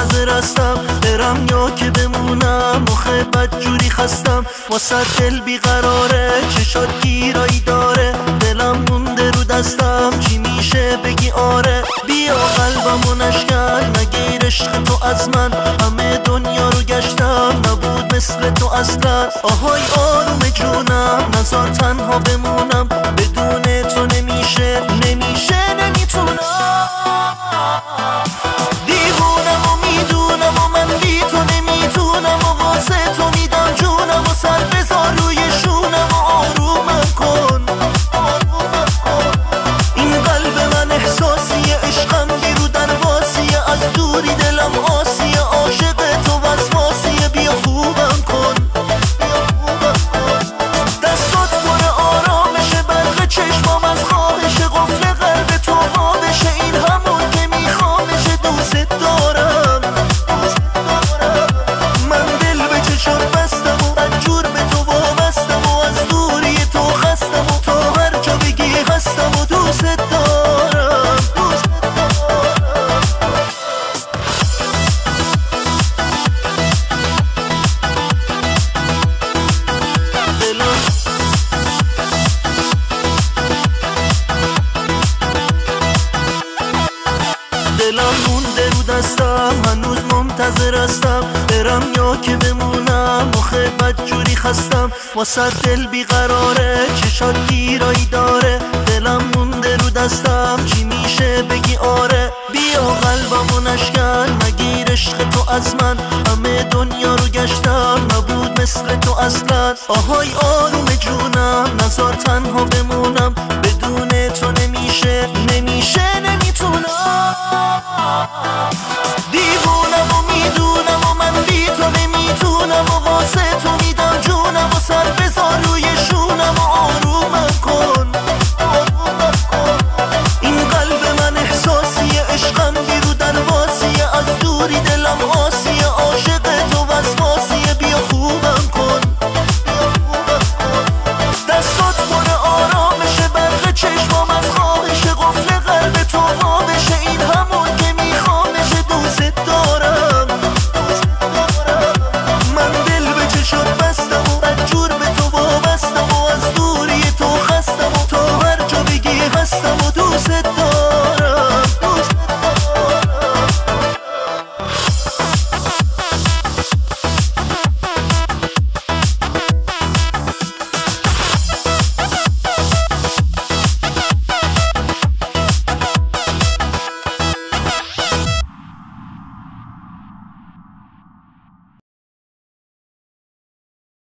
منتظر هستم. برم یا که بمونم. مخه بد جوری خستم واسه دل بیقراره. چشات گیرایی داره. دلم مونده رو دستم. چی میشه بگی؟ آره. بیا قلبم و نشکن. نگیر عشق تو از من؟ همه دنیا رو گشتم. نبود مثل تو اصلا. آهای آروم جونم. نزار تنها بمونم. بدون تو نمیشه. نمیشه. رو دستم هنوز منتظر هستم. برم یا که بمونم مخه بد جوری خستم. واسه دل بیقراره چشات گیرایی داره. دلم مونده رو دستم چی میشه بگی؟ آره. بیا قلبم و نشکن نگیر عشق تو از من. همه دنیا رو گشتم نبود مثل تو اصلا. آهای آروم جونم نزار تنها بمونم.